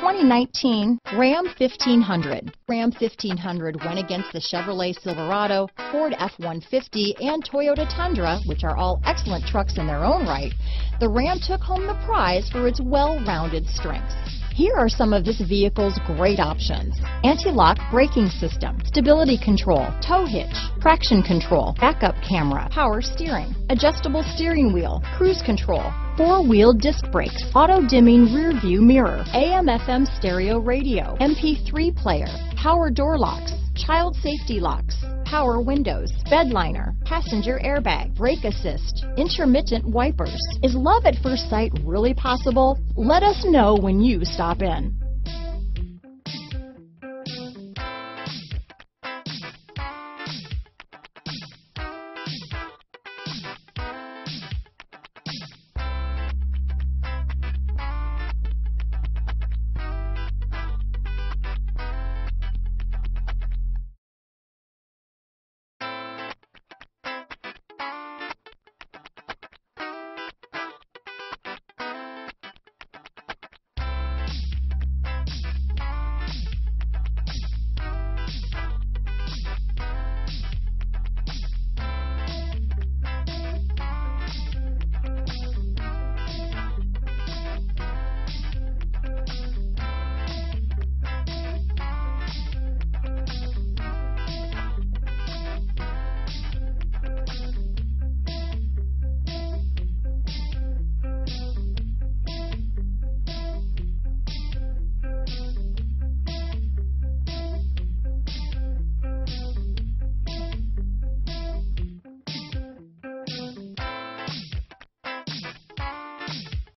2019 Ram 1500. Ram 1500 went against the Chevrolet Silverado, Ford F-150, and Toyota Tundra, which are all excellent trucks in their own right. The Ram took home the prize for its well-rounded strengths. Here are some of this vehicle's great options. Anti-lock braking system, stability control, tow hitch, traction control, backup camera, power steering, adjustable steering wheel, cruise control, four-wheel disc brakes, auto-dimming rear view mirror, AM FM stereo radio, MP3 player, power door locks, child safety locks, power windows, bed liner, passenger airbag, brake assist, intermittent wipers. Is love at first sight really possible? Let us know when you stop in.